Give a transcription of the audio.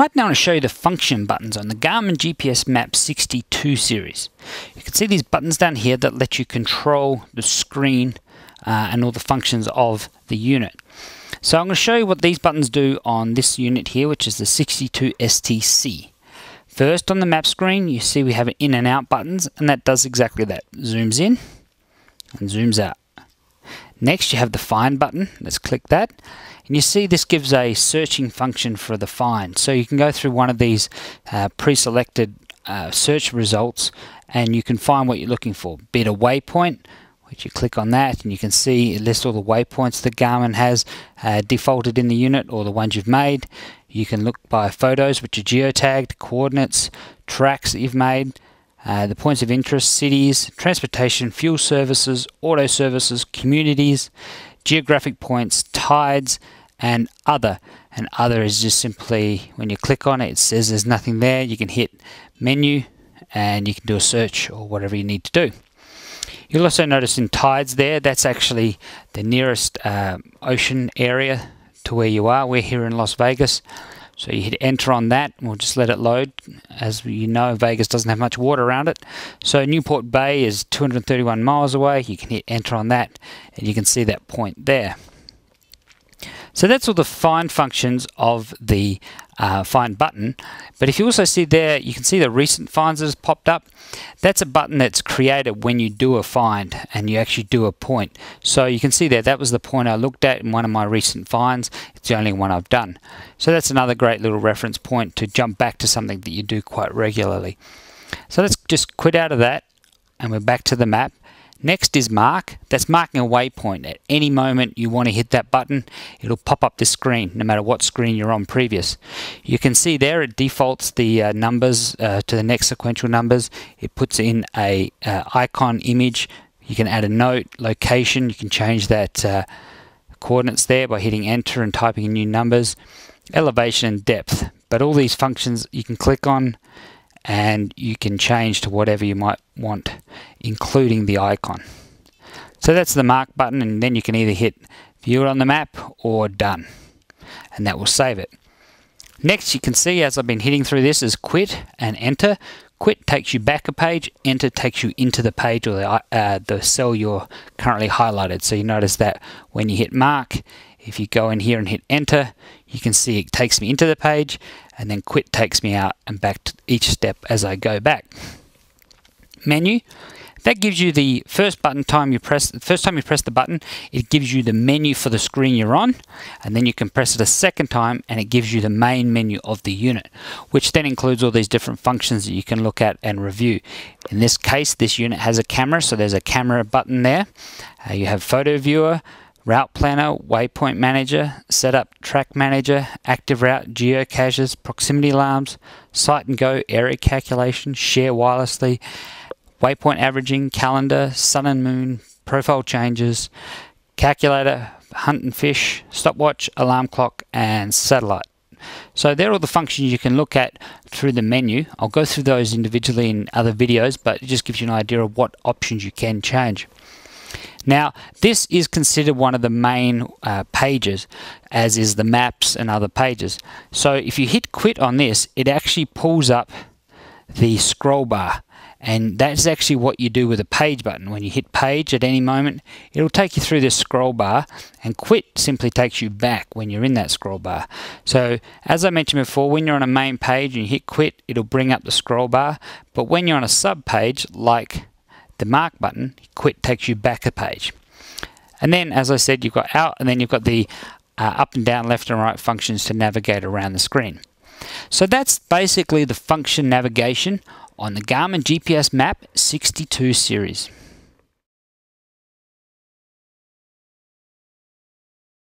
Right now I'm going to show you the function buttons on the Garmin GPSMAP 62 series. You can see these buttons down here that let you control the screen uh, and all the functions of the unit. So I'm going to show you what these buttons do on this unit here which is the 62 STC. First on the map screen you see we have in and out buttons and that does exactly that. Zooms in and zooms out. Next you have the find button. Let's click that and you see this gives a searching function for the find. So you can go through one of these uh, pre-selected uh, search results and you can find what you're looking for. Be it a waypoint, which you click on that and you can see it lists all the waypoints that Garmin has uh, defaulted in the unit or the ones you've made. You can look by photos which are geotagged, coordinates, tracks that you've made, uh, the points of interest, cities, transportation, fuel services, auto services, communities, geographic points, tides, and other. And other is just simply when you click on it, it says there's nothing there. You can hit menu and you can do a search or whatever you need to do. You'll also notice in tides there, that's actually the nearest uh, ocean area to where you are. We're here in Las Vegas. So you hit enter on that, we'll just let it load. As you know, Vegas doesn't have much water around it. So Newport Bay is 231 miles away. You can hit enter on that, and you can see that point there. So that's all the find functions of the uh, find button. But if you also see there, you can see the recent finds has popped up. That's a button that's created when you do a find and you actually do a point. So you can see there, that was the point I looked at in one of my recent finds. It's the only one I've done. So that's another great little reference point to jump back to something that you do quite regularly. So let's just quit out of that and we're back to the map. Next is mark. That's marking a waypoint. At any moment you want to hit that button, it'll pop up this screen, no matter what screen you're on previous. You can see there it defaults the uh, numbers uh, to the next sequential numbers. It puts in a uh, icon image. You can add a note, location. You can change that uh, coordinates there by hitting enter and typing in new numbers. Elevation and depth. But all these functions you can click on and you can change to whatever you might want including the icon. So that's the mark button and then you can either hit view it on the map or done and that will save it. Next you can see as I've been hitting through this is quit and enter. Quit takes you back a page. Enter takes you into the page or the, uh, the cell you're currently highlighted. So you notice that when you hit mark if you go in here and hit enter, you can see it takes me into the page and then quit takes me out and back to each step as I go back. Menu, that gives you the first button time you press the first time you press the button it gives you the menu for the screen you're on and then you can press it a second time and it gives you the main menu of the unit which then includes all these different functions that you can look at and review. In this case this unit has a camera so there's a camera button there. Uh, you have photo viewer Route Planner, Waypoint Manager, Setup Track Manager, Active Route, Geocaches, Proximity Alarms, Sight and Go, Area Calculation, Share Wirelessly, Waypoint Averaging, Calendar, Sun and Moon, Profile Changes, Calculator, Hunt and Fish, Stopwatch, Alarm Clock, and Satellite. So they're all the functions you can look at through the menu. I'll go through those individually in other videos, but it just gives you an idea of what options you can change. Now, this is considered one of the main uh, pages, as is the maps and other pages. So if you hit quit on this, it actually pulls up the scroll bar. And that's actually what you do with a page button. When you hit page at any moment, it'll take you through this scroll bar, and quit simply takes you back when you're in that scroll bar. So, as I mentioned before, when you're on a main page and you hit quit, it'll bring up the scroll bar. But when you're on a sub page, like the mark button, quit takes you back a page. And then, as I said, you've got out, and then you've got the uh, up and down, left and right functions to navigate around the screen. So that's basically the function navigation on the Garmin GPSMAP 62 series.